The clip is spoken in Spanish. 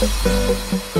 Gracias.